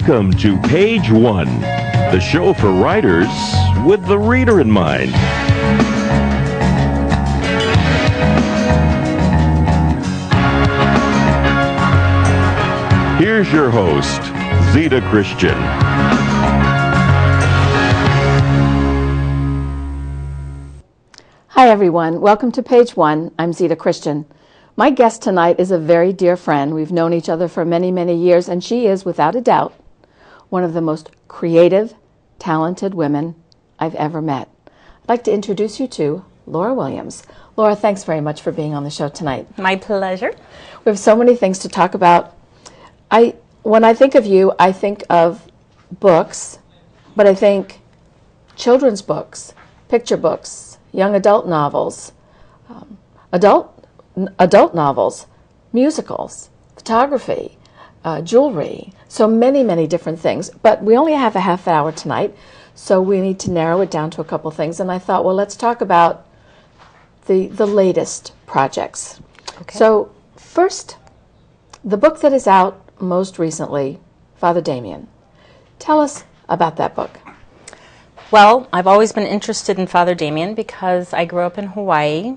Welcome to Page One, the show for writers with the reader in mind. Here's your host, Zita Christian. Hi, everyone. Welcome to Page One. I'm Zita Christian. My guest tonight is a very dear friend. We've known each other for many, many years, and she is, without a doubt, one of the most creative, talented women I've ever met. I'd like to introduce you to Laura Williams. Laura, thanks very much for being on the show tonight. My pleasure. We have so many things to talk about. I, when I think of you, I think of books, but I think children's books, picture books, young adult novels, um, adult adult novels, musicals, photography, uh, jewelry, so many, many different things. But we only have a half hour tonight, so we need to narrow it down to a couple things. And I thought, well, let's talk about the, the latest projects. Okay. So, first, the book that is out most recently, Father Damien. Tell us about that book. Well, I've always been interested in Father Damien because I grew up in Hawaii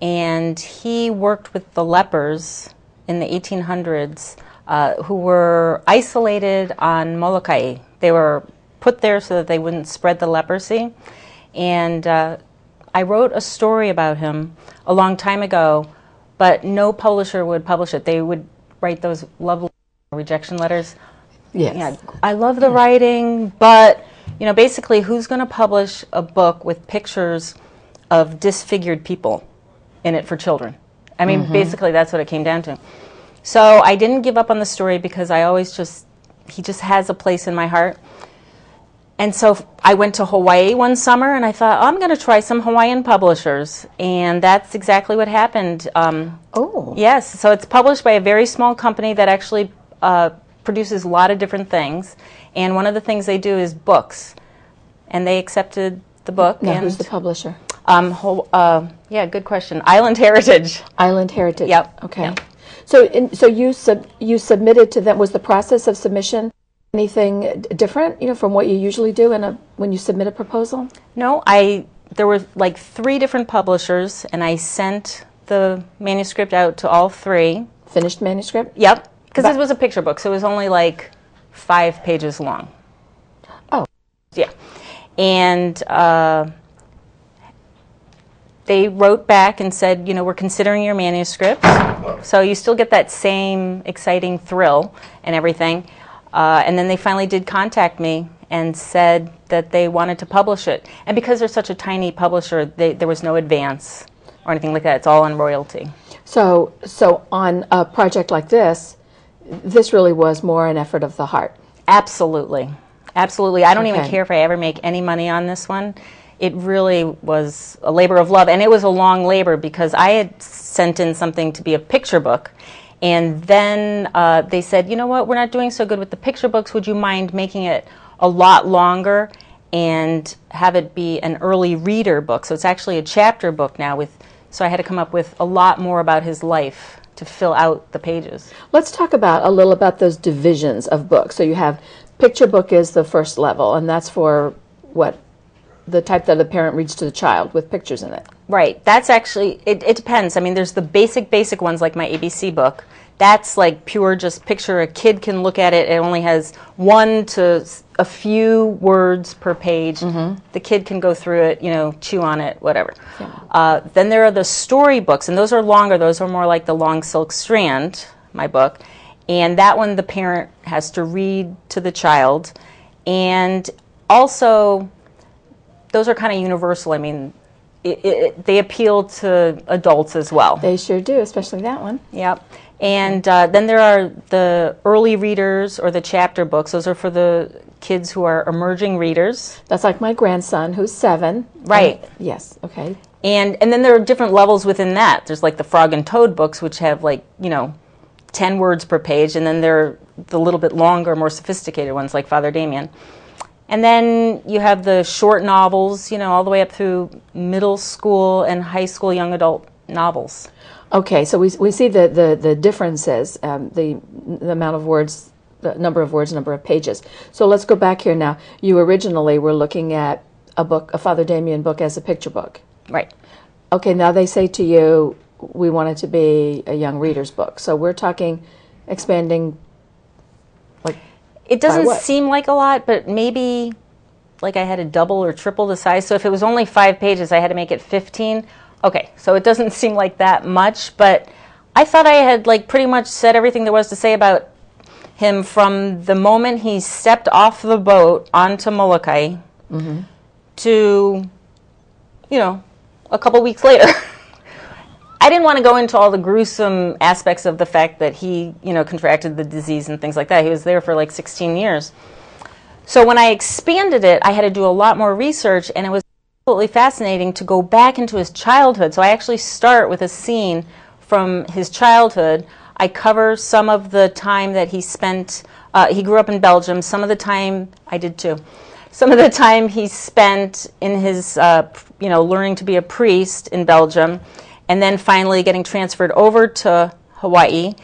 and he worked with the lepers in the 1800s uh, who were isolated on Molokai. They were put there so that they wouldn't spread the leprosy. And uh, I wrote a story about him a long time ago, but no publisher would publish it. They would write those lovely rejection letters. Yes. Yeah, I love the writing, but you know, basically, who's going to publish a book with pictures of disfigured people? in it for children. I mean, mm-hmm. basically, that's what it came down to. So I didn't give up on the story because I always just, he just has a place in my heart. And so I went to Hawaii one summer and I thought, oh, I'm going to try some Hawaiian publishers. And that's exactly what happened. Um, oh. Yes. So it's published by a very small company that actually uh, produces a lot of different things. And one of the things they do is books. And they accepted the book. Now, who's the publisher? Um, whole, uh, yeah, good question. Island Heritage. Island Heritage. Yep. Okay. Yep. So, in, so you sub, you submitted to them. Was the process of submission anything different, you know, from what you usually do in a when you submit a proposal? No, I there were like three different publishers, and I sent the manuscript out to all three. Finished manuscript. Yep, because it was a picture book, so it was only like five pages long. Oh. Yeah, and. Uh, they wrote back and said, you know, we're considering your manuscript. So you still get that same exciting thrill and everything. Uh, and then they finally did contact me and said that they wanted to publish it. And because they're such a tiny publisher, they, there was no advance or anything like that. It's all on royalty. So, so on a project like this, this really was more an effort of the heart. Absolutely, absolutely. I don't okay. even care if I ever make any money on this one it really was a labor of love. And it was a long labor because I had sent in something to be a picture book. And then uh, they said, you know what, we're not doing so good with the picture books. Would you mind making it a lot longer and have it be an early reader book? So it's actually a chapter book now. With so I had to come up with a lot more about his life to fill out the pages. Let's talk about a little about those divisions of books. So you have picture book is the first level, and that's for what the type that the parent reads to the child with pictures in it. Right. That's actually it, it depends. I mean, there's the basic basic ones like my ABC book. That's like pure just picture. A kid can look at it. It only has one to a few words per page. Mm-hmm. The kid can go through it, you know, chew on it, whatever. Yeah. Uh, then there are the story books, and those are longer. Those are more like the Long Silk Strand, my book. And that one, the parent has to read to the child. And also, those are kind of universal. I mean, it, it, they appeal to adults as well. They sure do, especially that one. Yep. And uh, then there are the early readers or the chapter books. Those are for the kids who are emerging readers. That's like my grandson who's seven. Right. And, yes. Okay. And and then there are different levels within that. There's like the Frog and Toad books, which have like you know, ten words per page, and then there are the little bit longer, more sophisticated ones like Father Damien. And then you have the short novels, you know, all the way up through middle school and high school young adult novels. Okay, so we, we see the, the, the differences, um, the, the amount of words the number of words, number of pages. So let's go back here now. You originally were looking at a book, a Father Damien book, as a picture book. Right. Okay, now they say to you, we want it to be a young reader's book. So we're talking expanding, It doesn't seem like a lot, but maybe like I had to double or triple the size. So if it was only five pages, I had to make it 15. Okay, so it doesn't seem like that much, but I thought I had like pretty much said everything there was to say about him from the moment he stepped off the boat onto Molokai mm-hmm. to, you know, a couple weeks later. I didn't want to go into all the gruesome aspects of the fact that he, you know, contracted the disease and things like that. He was there for like 16 years. So when I expanded it, I had to do a lot more research, and it was absolutely fascinating to go back into his childhood. So I actually start with a scene from his childhood. I cover some of the time that he spent. Uh, he grew up in Belgium. Some of the time I did too. Some of the time he spent in his, uh, you know, learning to be a priest in Belgium, and then finally getting transferred over to Hawaii,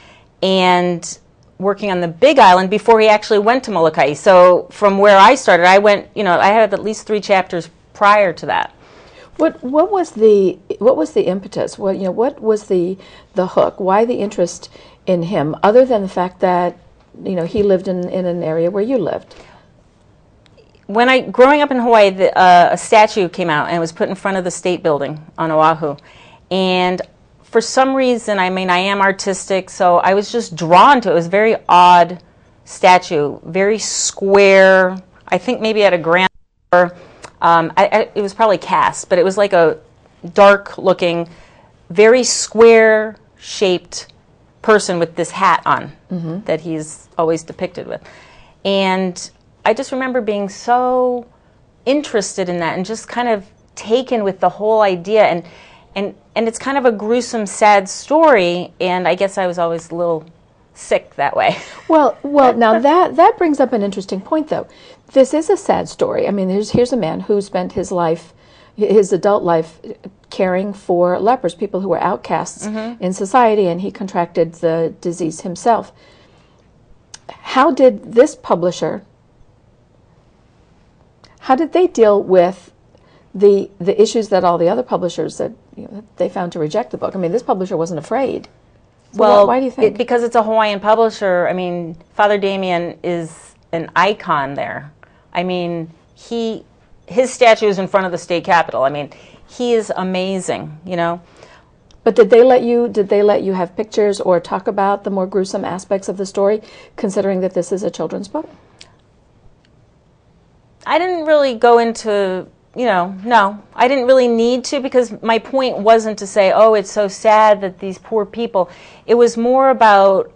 and working on the Big Island before he actually went to Molokai. So from where I started, I went. You know, I had at least three chapters prior to that. What what was the what was the impetus? What you know what was the the hook? Why the interest in him, other than the fact that you know he lived in, in an area where you lived? when I growing up in Hawaii, the, uh, a statue came out and it was put in front of the state building on Oahu, and for some reason, I mean, I am artistic, so I was just drawn to it. It was a very odd statue, very square. I think maybe at a grand. Um, I, I, it was probably cast, but it was like a dark-looking, very square-shaped person with this hat on that he's always depicted with, and I just remember being so interested in that and just kind of taken with the whole idea and and and it's kind of a gruesome sad story and I guess I was always a little sick that way. Well, well, now that that brings up an interesting point, though. This is a sad story. I mean, here's here's a man who spent his life, his adult life, caring for lepers, people who were outcasts mm-hmm. in society, and he contracted the disease himself. How did this publisher? How did they deal with the the issues that all the other publishers that you know, they found to reject the book? I mean, this publisher wasn't afraid. So Well, why, do you think? it- because it's a Hawaiian publisher, I mean, Father Damien is an icon there. I mean, he his statue is in front of the state capitol. I mean, he is amazing, you know. But did they let you did they let you have pictures or talk about the more gruesome aspects of the story, considering that this is a children's book? I didn't really go into, you know, no, I didn't really need to because my point wasn't to say, oh, it's so sad that these poor people. It was more about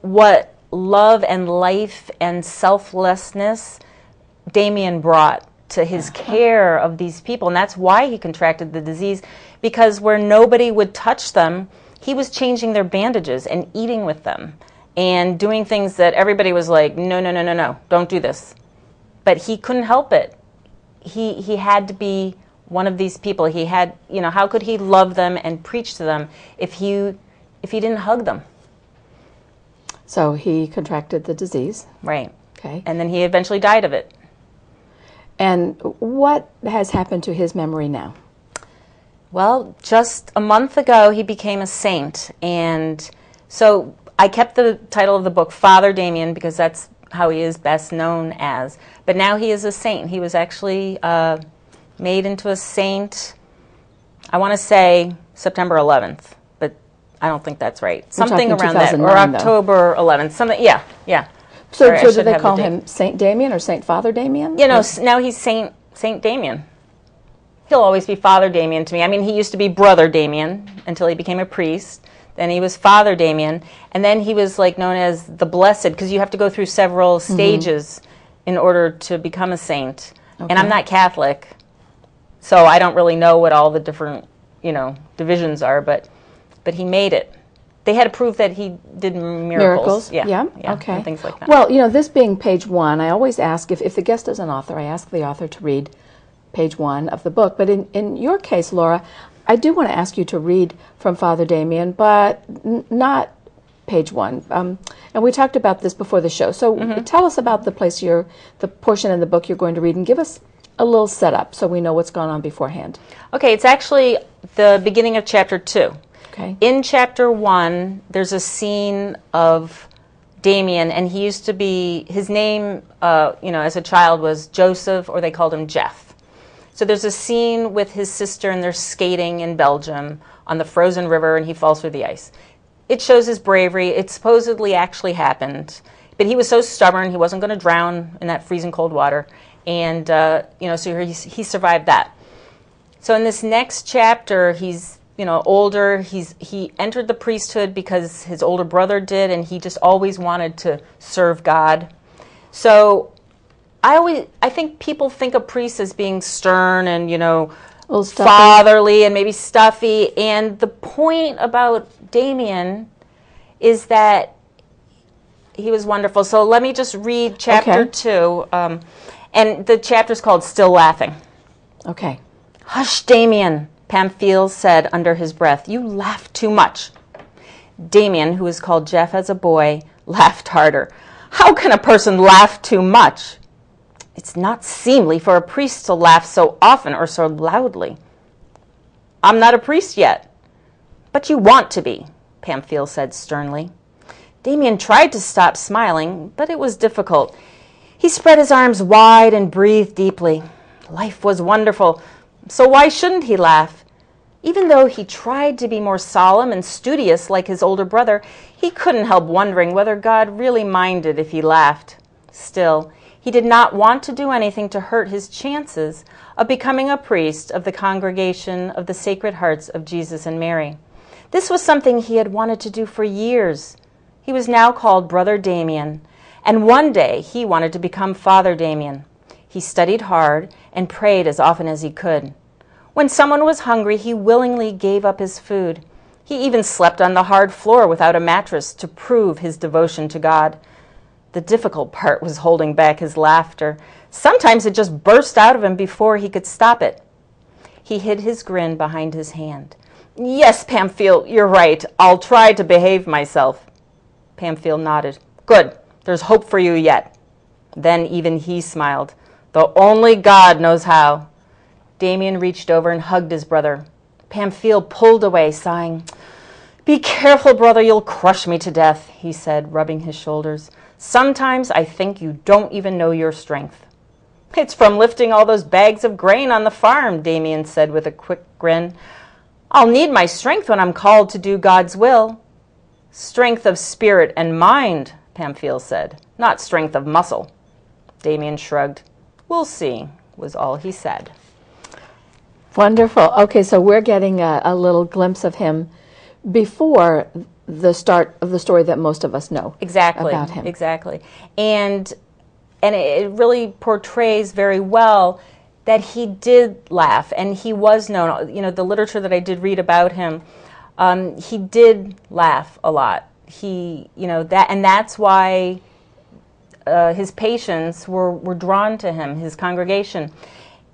what love and life and selflessness Damien brought to his care of these people. And that's why he contracted the disease because where nobody would touch them, he was changing their bandages and eating with them and doing things that everybody was like, no, no, no, no, no, don't do this but he couldn't help it. He he had to be one of these people. He had, you know, how could he love them and preach to them if he if he didn't hug them? So he contracted the disease. Right. Okay. And then he eventually died of it. And what has happened to his memory now? Well, just a month ago, he became a saint. And so I kept the title of the book Father Damien because that's how he is best known as. But now he is a saint. He was actually uh, made into a saint, I want to say September 11th, but I don't think that's right. Something around that. Or 2009 though. October 11th. Something, yeah, yeah. So, Sorry, so do they have the call him Saint Damien or Saint Father Damien? You know, s- now he's Saint Saint Damien. He'll always be Father Damien to me. I mean, he used to be Brother Damien until he became a priest. Then he was Father Damien, and then he was like known as the Blessed because you have to go through several mm-hmm. stages in order to become a saint. And I'm not Catholic, so I don't really know what all the different you know divisions are. But but he made it. They had to prove that he did miracles. Miracles. Yeah. yeah, okay. and things like that. Well, you know, this being page one, I always ask if, if the guest is an author, I ask the author to read page one of the book. But in, in your case, Laura, I do want to ask you to read from Father Damien, but n- not page one. Um, and we talked about this before the show. So Mm-hmm. tell us about the place you're, the portion in the book you're going to read, and give us a little setup so we know what's going on beforehand. Okay, it's actually the beginning of chapter two. Okay. In chapter one, there's a scene of Damien, and he used to be, his name, uh, you know, as a child was Joseph, or they called him Jeff. So there's a scene with his sister, and they're skating in Belgium on the frozen river, and he falls through the ice. It shows his bravery. It supposedly actually happened, but he was so stubborn, he wasn't going to drown in that freezing cold water, and, uh, you know, so he, he survived that. So in this next chapter, he's you know older. He's he entered the priesthood because his older brother did, and he just always wanted to serve God. So I always I think people think of priests as being stern and you know fatherly and maybe stuffy. And the point about Damien is that he was wonderful. So let me just read chapter Okay. two, um, and the chapter is called "Still Laughing." Okay. Hush, Damien, Pamphile said under his breath. You laugh too much. Damien, who was called Jeff as a boy, laughed harder. How can a person laugh too much? It's not seemly for a priest to laugh so often or so loudly. I'm not a priest yet. But you want to be, Pamphile said sternly. Damien tried to stop smiling, but it was difficult. He spread his arms wide and breathed deeply. Life was wonderful, so why shouldn't he laugh? Even though he tried to be more solemn and studious like his older brother, he couldn't help wondering whether God really minded if he laughed. Still, he did not want to do anything to hurt his chances of becoming a priest of the congregation of the Sacred Hearts of Jesus and Mary. This was something he had wanted to do for years. He was now called Brother Damien, and one day he wanted to become Father Damien. He studied hard and prayed as often as he could. When someone was hungry, he willingly gave up his food. He even slept on the hard floor without a mattress to prove his devotion to God. The difficult part was holding back his laughter. Sometimes it just burst out of him before he could stop it. He hid his grin behind his hand. Yes, Pamphile, you're right. I'll try to behave myself. Pamphile nodded. Good. There's hope for you yet. Then even he smiled. Though only God knows how. Damien reached over and hugged his brother. Pamphile pulled away, sighing. Be careful, brother, you'll crush me to death, he said, rubbing his shoulders. Sometimes I think you don't even know your strength. It's from lifting all those bags of grain on the farm, Damien said with a quick grin. I'll need my strength when I'm called to do God's will. Strength of spirit and mind, Pamphile said, not strength of muscle. Damien shrugged. We'll see, was all he said. Wonderful. Okay, so we're getting a, a little glimpse of him before the start of the story that most of us know exactly about him. exactly and and it it really portrays very well that he did laugh and he was known you know the literature that i did read about him um, he did laugh a lot he you know that and that's why uh, his patients were, were drawn to him, his congregation.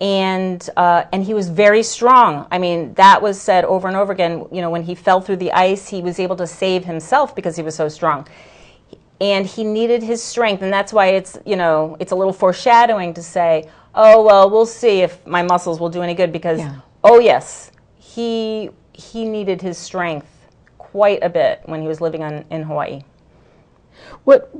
And, uh, and he was very strong. I mean, that was said over and over again. You know, when he fell through the ice, he was able to save himself because he was so strong. And he needed his strength. And that's why it's, you know, it's a little foreshadowing to say, oh, well, we'll see if my muscles will do any good because, Yeah. oh, yes, he, he needed his strength quite a bit when he was living on, in Hawaii. What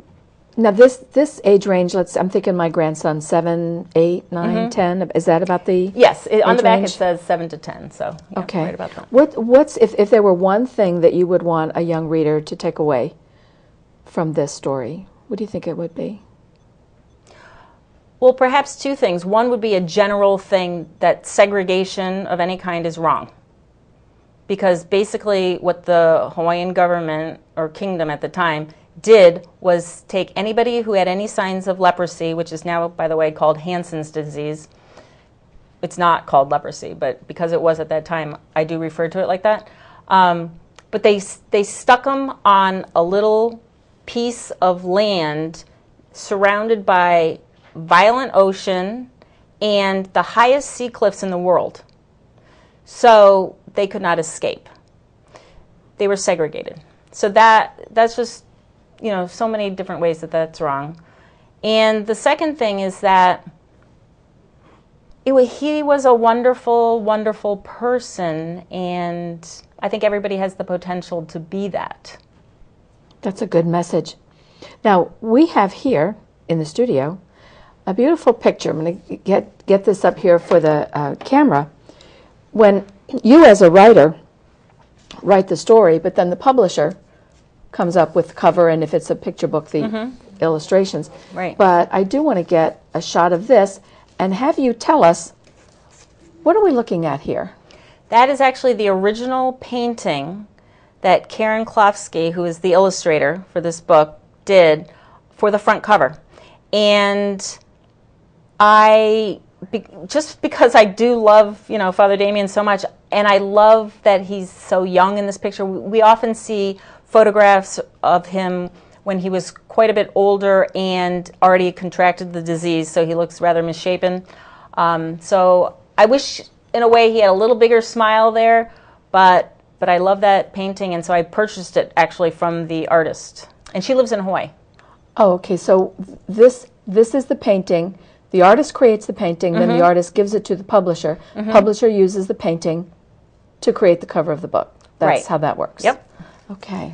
now this this age range? Let's. I'm thinking my grandson, seven, eight, nine, mm-hmm. ten. Is that about the? Yes, it, on the back range? it says seven to ten. So yeah, Okay. right about that. What what's if if there were one thing that you would want a young reader to take away from this story? What do you think it would be? Well, perhaps two things. One would be a general thing that segregation of any kind is wrong. Because basically, what the Hawaiian government or kingdom at the time did was take anybody who had any signs of leprosy, which is now, by the way, called Hansen's disease. It's not called leprosy, but because it was at that time, I do refer to it like that. Um, but they, they stuck them on a little piece of land surrounded by violent ocean and the highest sea cliffs in the world. So they could not escape. They were segregated. So that that's just you know so many different ways that that's wrong. And the second thing is that it, he was a wonderful, wonderful person, and I think everybody has the potential to be that. That's a good message. Now, we have here in the studio a beautiful picture. I'm going to get, get this up here for the uh, camera. When you, as a writer, write the story, but then the publisher comes up with cover, and if it's a picture book, the mm-hmm. illustrations. Right. But I do want to get a shot of this and have you tell us what are we looking at here? That is actually the original painting that Karen Klofsky, who is the illustrator for this book, did for the front cover. And I, be, just because I do love, you know, Father Damien so much, and I love that he's so young in this picture. We we often see photographs of him when he was quite a bit older and already contracted the disease, so he looks rather misshapen. Um, so I wish, in a way, he had a little bigger smile there, but but I love that painting, and so I purchased it actually from the artist, and she lives in Hawaii. Oh, okay. So this this is the painting. The artist creates the painting, then Mm-hmm. the artist gives it to the publisher. Publisher uses the painting to create the cover of the book. That's Right. how that works. Yep. Okay.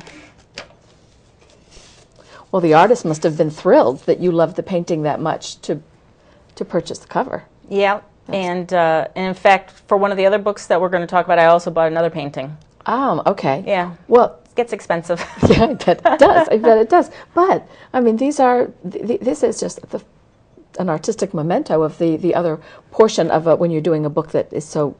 Well, the artist must have been thrilled that you loved the painting that much to to purchase the cover. Yeah, and uh, and in fact, for one of the other books that we're going to talk about, I also bought another painting. Um, okay. Yeah. Well, It gets expensive. yeah, I bet it does. I bet it does. But I mean, these are th- th- this is just the, an artistic memento of the the other portion of a, when you're doing a book that is so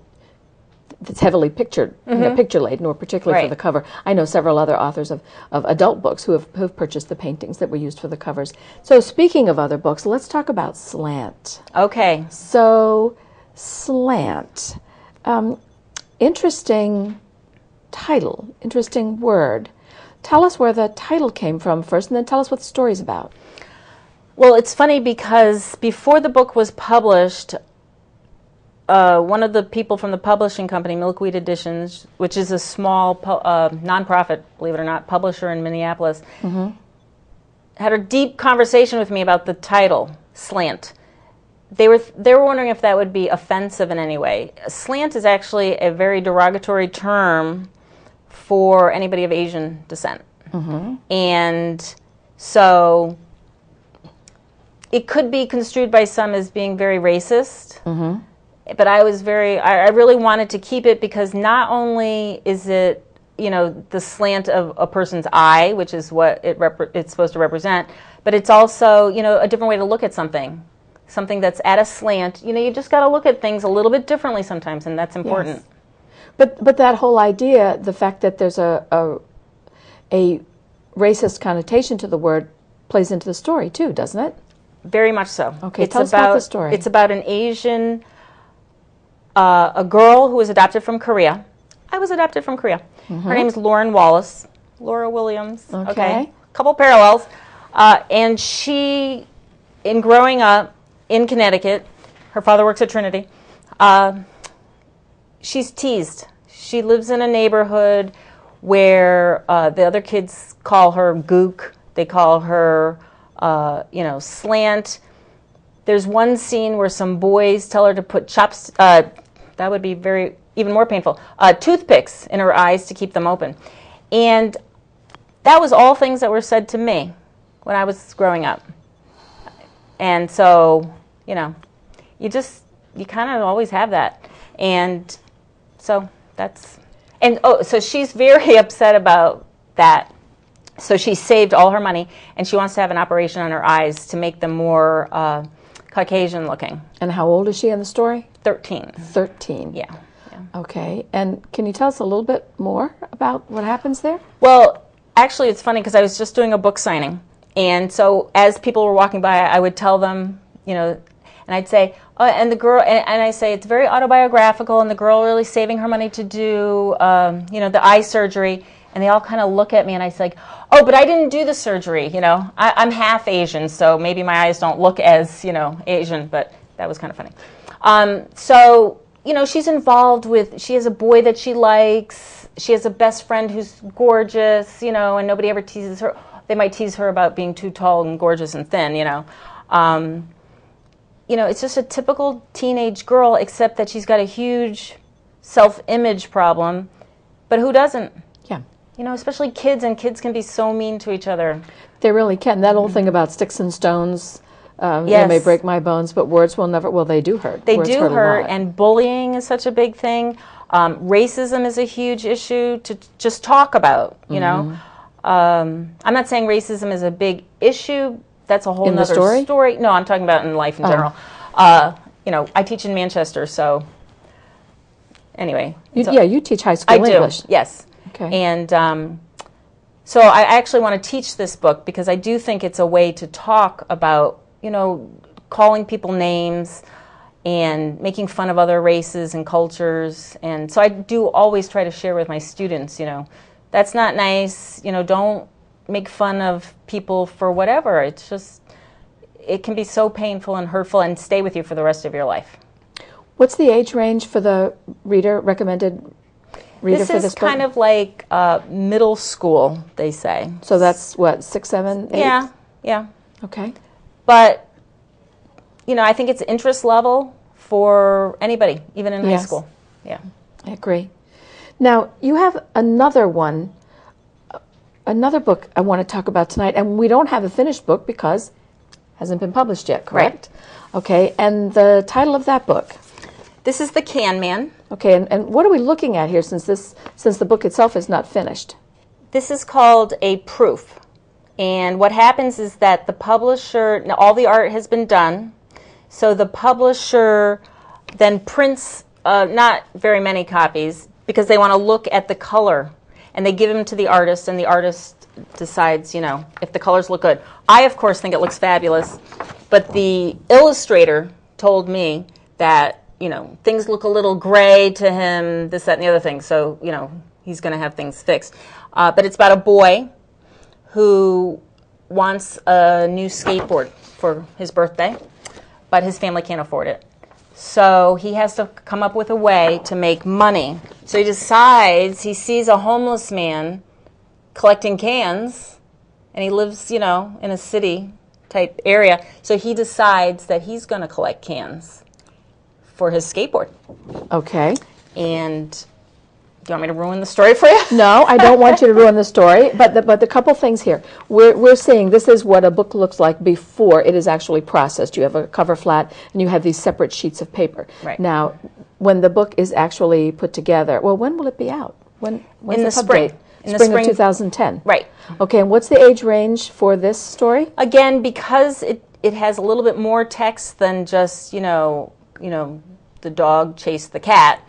that's heavily pictured, you know, picture laden, or particularly for the cover. I know several other authors of, of adult books who have who have purchased the paintings that were used for the covers. So speaking of other books, let's talk about Slant. okay. So, slant. Um, interesting title, interesting word. Tell us where the title came from first, and then tell us what the story's about. Well, it's funny because before the book was published, uh, one of the people from the publishing company, Milkweed Editions, which is a small pu- uh, nonprofit, believe it or not, publisher in Minneapolis, had a deep conversation with me about the title, Slant. They were they were wondering if that would be offensive in any way. Slant is actually a very derogatory term for anybody of Asian descent, and so it could be construed by some as being very racist. But I was very, I, I really wanted to keep it because not only is it, you know, the slant of a person's eye, which is what it it's supposed to represent, but it's also, you know, a different way to look at something. Something that's at a slant. You know, you just got to look at things a little bit differently sometimes, and that's important. But but that whole idea, the fact that there's a a, a racist connotation to the word, plays into the story too, doesn't it? Very much so. Okay, tell us about the story. It's about an Asian, uh, a girl who was adopted from Korea. I was adopted from Korea. Her name is Lauren Wallace, Laura Williams. Mm-hmm. Okay. couple parallels, uh, and she, in growing up in Connecticut, her father works at Trinity. Uh, she's teased. She lives in a neighborhood where uh, the other kids call her gook. They call her, uh, you know, slant. There's one scene where some boys tell her to put chops. Uh, that would be very even more painful. Uh, toothpicks in her eyes to keep them open, and that was all things that were said to me when I was growing up. And so, you know, you just you kind of always have that, and so that's and oh, so she's very upset about that. So she saved all her money, and she wants to have an operation on her eyes to make them more uh, Caucasian looking. And how old is she in the story? Thirteen. Thirteen. Yeah. yeah. Okay. And can you tell us a little bit more about what happens there? Well, actually, it's funny because I was just doing a book signing, and so as people were walking by, I would tell them, you know, and I'd say, oh, and the girl, and, and I say it's very autobiographical, and the girl really saving her money to do, um, you know, the eye surgery, and they all kind of look at me, and I say, like, oh, but I didn't do the surgery, you know, I, I'm half Asian, so maybe my eyes don't look as, you know, Asian, but that was kind of funny. Um, so you know, she's involved with, she has a boy that she likes. She has a best friend who's gorgeous, you know, and nobody ever teases her. They might tease her about being too tall and gorgeous and thin, you know. Um, you know, it's just a typical teenage girl, except that she's got a huge self image problem. But who doesn't? You know, especially kids, and kids can be so mean to each other. They really can. That old thing about sticks and stones. Um, They may break my bones, but words will never. Well, they do hurt. They Words do hurt, hurt, and bullying is such a big thing. Um, racism is a huge issue to just talk about. You know, Mm-hmm. um, I'm not saying racism is a big issue. That's a whole In the nother story? Oh. No, I'm talking about in life in general. Uh, you know, I teach in Manchester, so anyway. You- yeah, you teach high school I do. Yes. Okay. And um, so I actually want to teach this book because I do think it's a way to talk about, you know, calling people names and making fun of other races and cultures. And so I do always try to share with my students, you know, that's not nice. You know, don't make fun of people for whatever. It's just, it can be so painful and hurtful and stay with you for the rest of your life. What's the age range for the reader recommended reader This for is book? kind of like uh, middle school, they say. So that's what six, seven, eight. Yeah, yeah. Okay. But you know, I think it's interest level for anybody, even in high school. Yeah. I agree. Now you have another one, uh, another book I want to talk about tonight, and we don't have a finished book because it hasn't been published yet. Correct. Okay. And the title of that book. This is the Can Man. Okay. And, and what are we looking at here? Since this, since the book itself is not finished. This is called a proof. And what happens is that the publisher, all the art has been done, so the publisher then prints uh, not very many copies because they want to look at the color and they give them to the artist and the artist decides, you know, if the colors look good. I, of course, think it looks fabulous, but the illustrator told me that, you know, things look a little gray to him, this, that, and the other thing. So, you know, he's going to have things fixed. Uh, but it's about a boy who wants a new skateboard for his birthday, but his family can't afford it. So he has to come up with a way to make money. So he decides he sees a homeless man collecting cans, and he lives, you know, in a city type area. So he decides that he's going to collect cans for his skateboard. Okay. And do you want me to ruin the story for you? No, I don't want you to ruin the story, but the, but the couple things here. We're, we're seeing this is what a book looks like before it is actually processed. You have a cover flat and you have these separate sheets of paper. Right. Now, when the book is actually put together, well, when will it be out? When In the spring. In the spring, spring- of 2010. Right. Okay, and what's the age range for this story? again because it, it has a little bit more text than just you know you know the dog chased the cat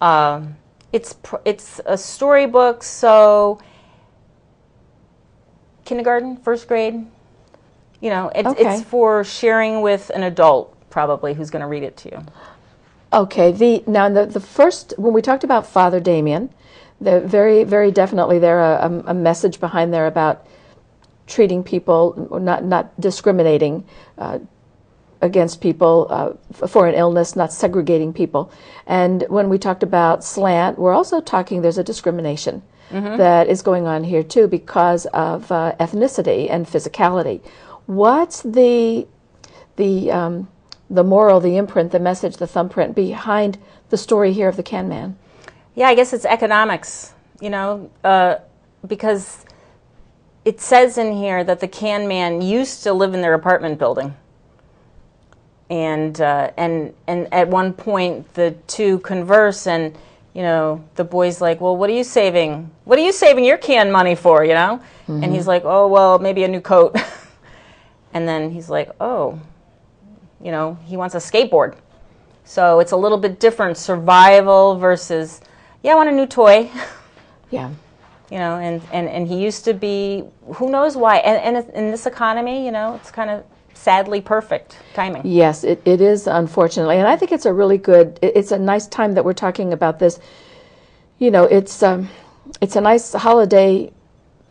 um, it's pr- it's a storybook so kindergarten first grade you know it's, Okay. it's for sharing with an adult probably who's going to read it to you Okay, the now the the first when we talked about Father Damien, the very very definitely there a, a, a message behind there about treating people not not discriminating uh, against people uh, for an illness, not segregating people. And when we talked about slant, we're also talking there's a discrimination that is going on here too because of uh, ethnicity and physicality. What's the the um, the moral, the imprint, the message, the thumbprint behind the story here of the Can Man? Yeah, I guess it's economics, you know, uh, because it says in here that the can man used to live in their apartment building. And, uh, and, and at one point, the two converse, and, you know, the boy's like, Well, what are you saving? What are you saving your can money for, you know? And he's like, Oh, well, maybe a new coat. and then he's like, Oh, you know, he wants a skateboard. So it's a little bit different survival versus, yeah, I want a new toy. Yeah. you know, and, and, and he used to be, who knows why. And, and in this economy, you know, it's kind of sadly perfect timing. Yes, it, it is, unfortunately. And I think it's a really good, it- it's a nice time that we're talking about this. You know, it's, um, it's a nice holiday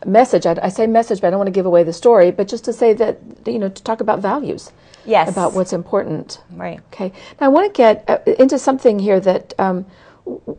message. I, I say message, but I don't want to give away the story, but just to say that, you know, to talk about values. Yes. about what's important. Right. Okay. Now I want to get uh, into something here that um,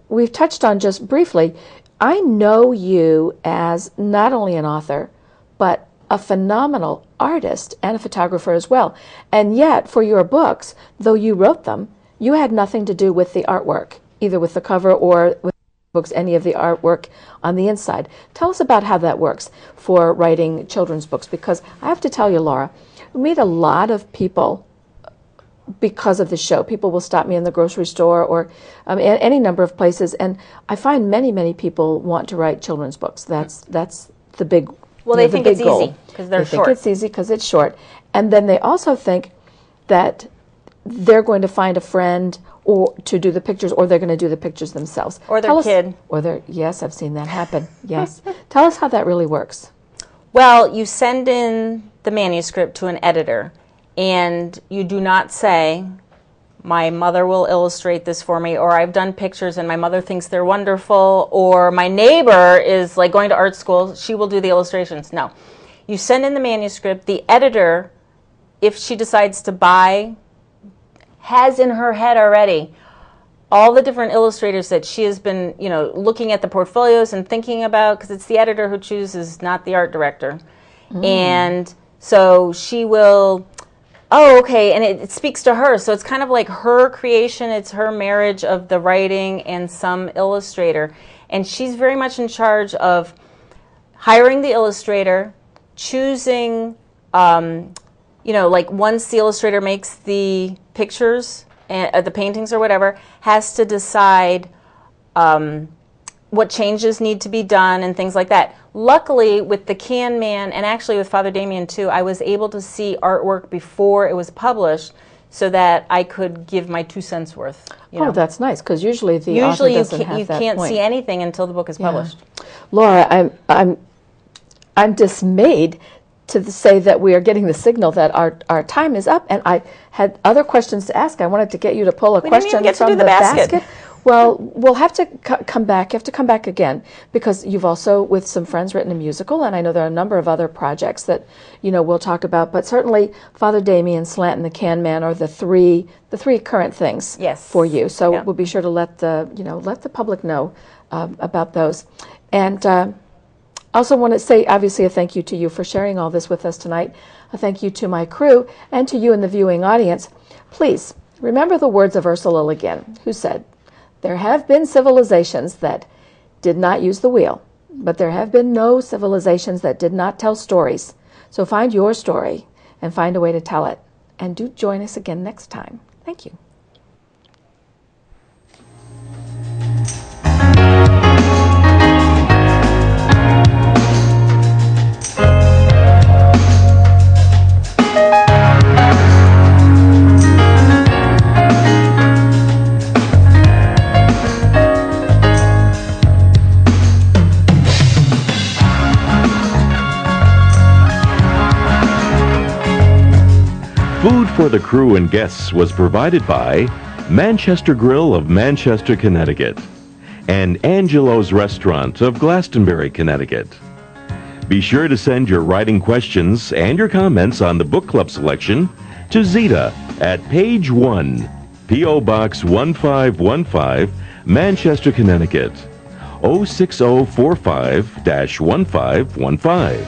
we've touched on just briefly. I know you as not only an author, but a phenomenal artist and a photographer as well. And yet, for your books, though you wrote them, you had nothing to do with the artwork, either with the cover or with books, any of the artwork on the inside. Tell us about how that works for writing children's books, because I have to tell you, Laura, we meet a lot of people because of the show. People will stop me in the grocery store or um, any number of places, and I find many, many people want to write children's books. That's that's the big. Well, they think it's easy 'cause they're they short. think it's easy because it's short, and then they also think that they're going to find a friend or to do the pictures, or they're going to do the pictures themselves, Or their kid. or their yes, I've seen that happen. Yes, tell us how that really works. Well, you send in the manuscript to an editor, and you do not say, My mother will illustrate this for me, or I've done pictures and my mother thinks they're wonderful, or my neighbor is like going to art school, she will do the illustrations. No. You send in the manuscript, the editor, if she decides to buy, has in her head already all the different illustrators that she has been, you know, looking at the portfolios and thinking about because it's the editor who chooses, not the art director. Mm. And so she will, oh, okay, and it, it speaks to her. So it's kind of like her creation, it's her marriage of the writing and some illustrator. And she's very much in charge of hiring the illustrator, choosing, um, you know, like once the illustrator makes the pictures, and, uh, the paintings or whatever, has to decide um, what changes need to be done and things like that. Luckily, with the Can Man and actually with Father Damien too, I was able to see artwork before it was published, so that I could give my two cents worth. You oh, know. Oh, that's nice because usually the Usually, author you have you can't point. see anything until the book is published. Laura, I'm I'm I'm dismayed to say that we are getting the signal that our our time is up, and I had other questions to ask. I wanted to get you to pull a didn't question even get to from do the basket. Well, we'll have to c- come back. You have to come back again because you've also, with some friends, written a musical, and I know there are a number of other projects that you know we'll talk about. But certainly, Father Damien, Slant, and the Can Man are the three the three current things Yes. for you. So Yeah. we'll be sure to let the you know let the public know um, about those. And uh, I also want to say, obviously, a thank you to you for sharing all this with us tonight. A thank you to my crew and to you in the viewing audience. Please remember the words of Ursula Le Guin, who said, There have been civilizations that did not use the wheel, but there have been no civilizations that did not tell stories. So find your story and find a way to tell it. And do join us again next time. Thank you. For the crew and guests was provided by Manchester Grill of Manchester, Connecticut, and Angelo's Restaurant of Glastonbury, Connecticut. Be sure to send your writing questions and your comments on the book club selection to Zita at page 1, P.O. Box 1515, Manchester, Connecticut, 06045 1515,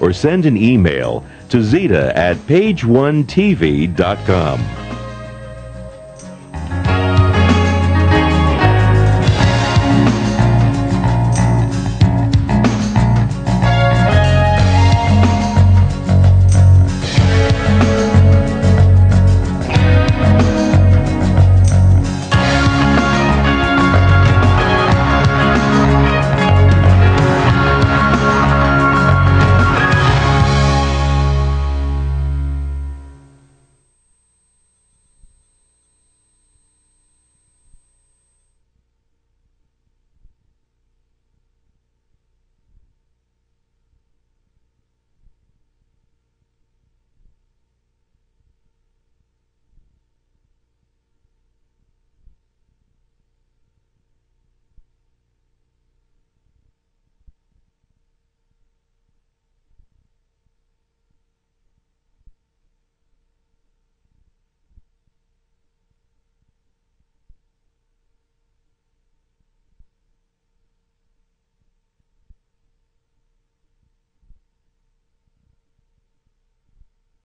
or send an email to zita at page1tv.com.